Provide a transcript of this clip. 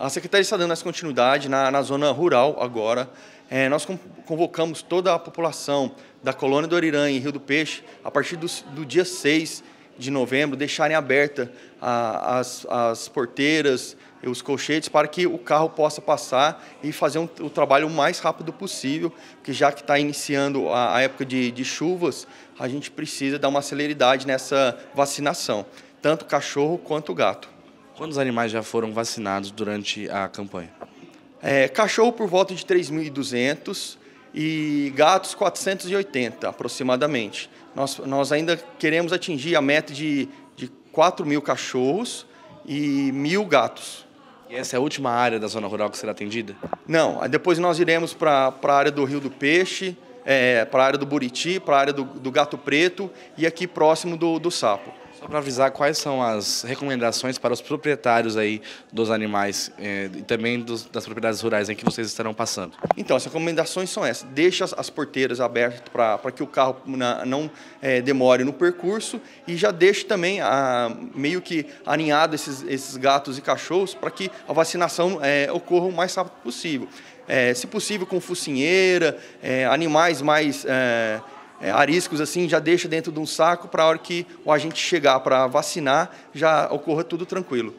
A Secretaria está dando essa continuidade na, na zona rural agora. É, nós convocamos toda a população da colônia do Oriran e Rio do Peixe, a partir do, do dia 6 de novembro, deixarem aberta a, as, as porteiras os colchetes para que o carro possa passar e fazer um, o trabalho o mais rápido possível, porque já que está iniciando a, a época de, de chuvas, a gente precisa dar uma celeridade nessa vacinação, tanto cachorro quanto gato. Quantos animais já foram vacinados durante a campanha? É, cachorro por volta de 3.200 e gatos 480 aproximadamente. Nós, nós ainda queremos atingir a meta de, de 4 mil cachorros e mil gatos. E essa é a última área da zona rural que será atendida? Não, depois nós iremos para a área do Rio do Peixe, é, para a área do Buriti, para a área do, do Gato Preto e aqui próximo do, do Sapo. Só para avisar, quais são as recomendações para os proprietários aí dos animais eh, e também dos, das propriedades rurais em que vocês estarão passando? Então, as recomendações são essas. Deixe as, as porteiras abertas para que o carro na, não eh, demore no percurso e já deixe também a, meio que aninhado esses, esses gatos e cachorros para que a vacinação eh, ocorra o mais rápido possível. se possível com focinheira, animais mais é, ariscos assim, já deixa dentro de um saco para a hora que o agente chegar para vacinar, já ocorra tudo tranquilo.